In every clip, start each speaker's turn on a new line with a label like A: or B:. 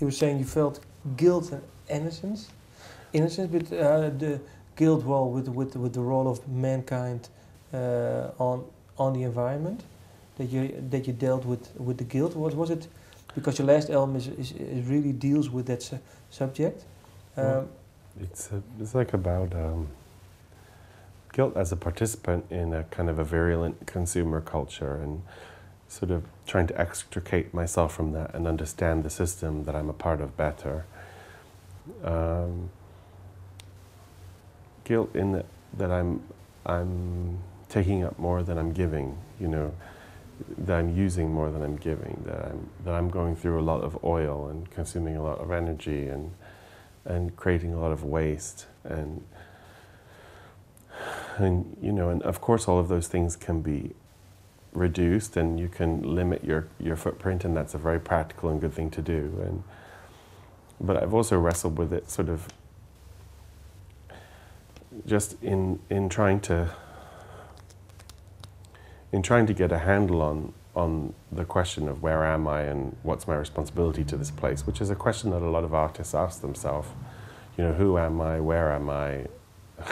A: you were saying you felt guilt and innocence, innocence, but uh, the guilt role with with with the role of mankind uh, on on the environment that you that you dealt with with the guilt. Was was it? Because your last album is, is, is really deals with that su subject. Um,
B: well, it's a, it's like about um, guilt as a participant in a kind of a virulent consumer culture and sort of trying to extricate myself from that and understand the system that I'm a part of better. Um, guilt in that, that I'm I'm taking up more than I'm giving, you know, that I'm using more than I'm giving, that I'm that I'm going through a lot of oil and consuming a lot of energy and and creating a lot of waste and and you know and of course all of those things can be reduced and you can limit your, your footprint and that's a very practical and good thing to do and but I've also wrestled with it sort of just in in trying to in trying to get a handle on on the question of where am I and what's my responsibility to this place, which is a question that a lot of artists ask themselves. You know, who am I? Where am I?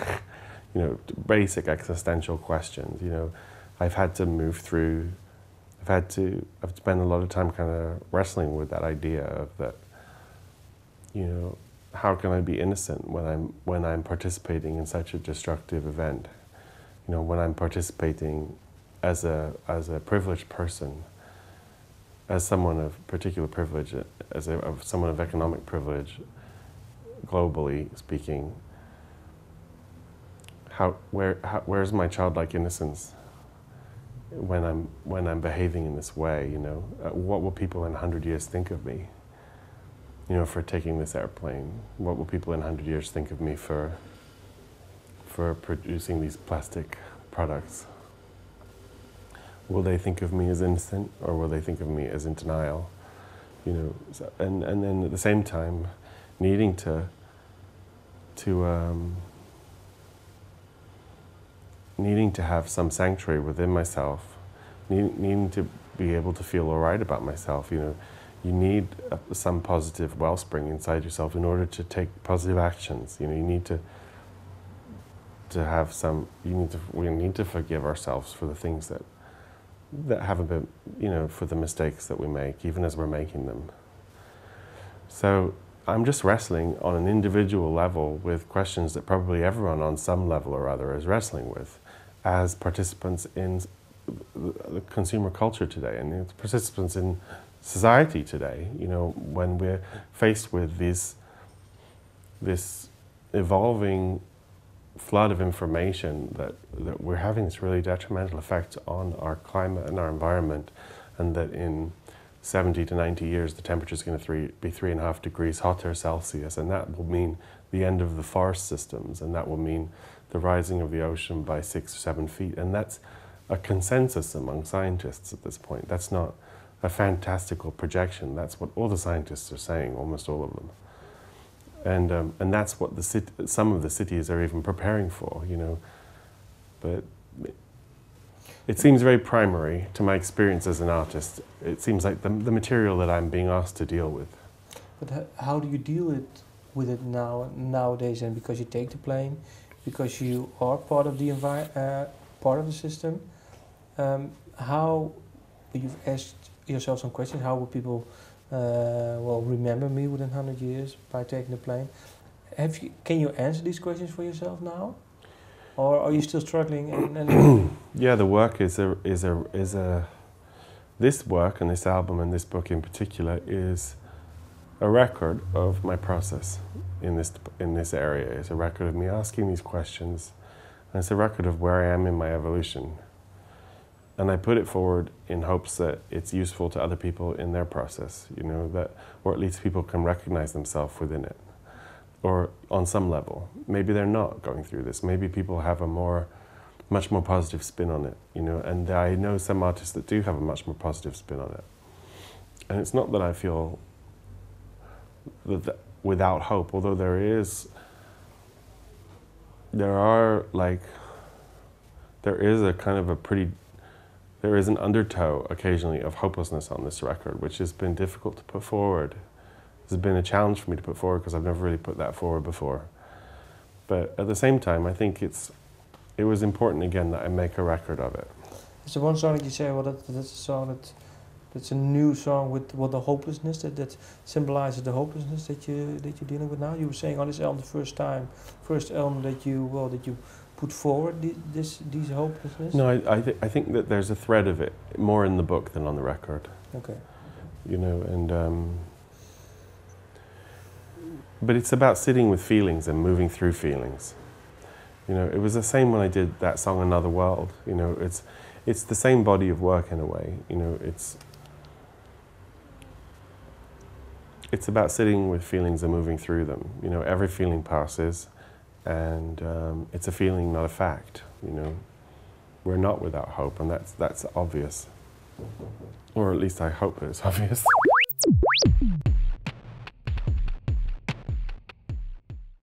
B: you know, basic existential questions. You know, I've had to move through. I've had to. I've spent a lot of time kind of wrestling with that idea of that. You know, how can I be innocent when I'm when I'm participating in such a destructive event? You know, when I'm participating as a as a privileged person, as someone of particular privilege, as a, of someone of economic privilege, globally speaking, how where how, where's my childlike innocence when I'm when I'm behaving in this way? You know, uh, what will people in hundred years think of me? You know, for taking this airplane, what will people in hundred years think of me for for producing these plastic products? will they think of me as innocent or will they think of me as in denial? You know, so, and, and then at the same time, needing to, to um, needing to have some sanctuary within myself, need, needing to be able to feel all right about myself. You know, you need a, some positive wellspring inside yourself in order to take positive actions. You know, you need to to have some. You need to. We need to forgive ourselves for the things that that haven't been, you know, for the mistakes that we make, even as we're making them. So I'm just wrestling on an individual level with questions that probably everyone on some level or other is wrestling with as participants in the consumer culture today and participants in society today. You know, when we're faced with this, this evolving flood of information that, that we're having this really detrimental effect on our climate and our environment, and that in 70 to 90 years the temperature is going to three, be three and a half degrees hotter Celsius, and that will mean the end of the forest systems, and that will mean the rising of the ocean by six or seven feet. And that's a consensus among scientists at this point. That's not a fantastical projection. That's what all the scientists are saying, almost all of them and um, and that's what the some of the cities are even preparing for, you know. But it seems very primary to my experience as an artist. It seems like the, the material that I'm being asked to deal with.
A: But how do you deal it, with it now nowadays? And because you take the plane, because you are part of the envi- uh, part of the system, um, how you've asked yourself some questions. How will people uh, well, remember me within 100 years by taking the plane. Have you, can you answer these questions for yourself now? Or are you still struggling?
B: Yeah, the work is a, is, a, is a, this work and this album and this book in particular is a record of my process in this, in this area. It's a record of me asking these questions, and it's a record of where I am in my evolution and I put it forward in hopes that it's useful to other people in their process, you know, that, or at least people can recognize themselves within it, or on some level. Maybe they're not going through this. Maybe people have a more, much more positive spin on it, you know, and I know some artists that do have a much more positive spin on it. And it's not that I feel without hope, although there is, there are like, there is a kind of a pretty there is an undertow occasionally of hopelessness on this record, which has been difficult to put forward has been a challenge for me to put forward because I've never really put that forward before. But at the same time, I think it's it was important again that I make a record of it.
A: song that you say, well, that, that's a song that that's a new song with well, the hopelessness that, that symbolizes the hopelessness that you that you're dealing with now? You were saying on this album, the first time, first album that you well that you put forward the, this these hopelessness.
B: No, I I, th- I think that there's a thread of it more in the book than on the record.
A: Okay.
B: You know, and um, but it's about sitting with feelings and moving through feelings. You know, it was the same when I did that song "Another World." You know, it's it's the same body of work in a way. You know, it's it's about sitting with feelings and moving through them. You know, every feeling passes, and um, it's a feeling, not a fact. You know, we're not without hope, and that's that's obvious, or at least I hope it's obvious.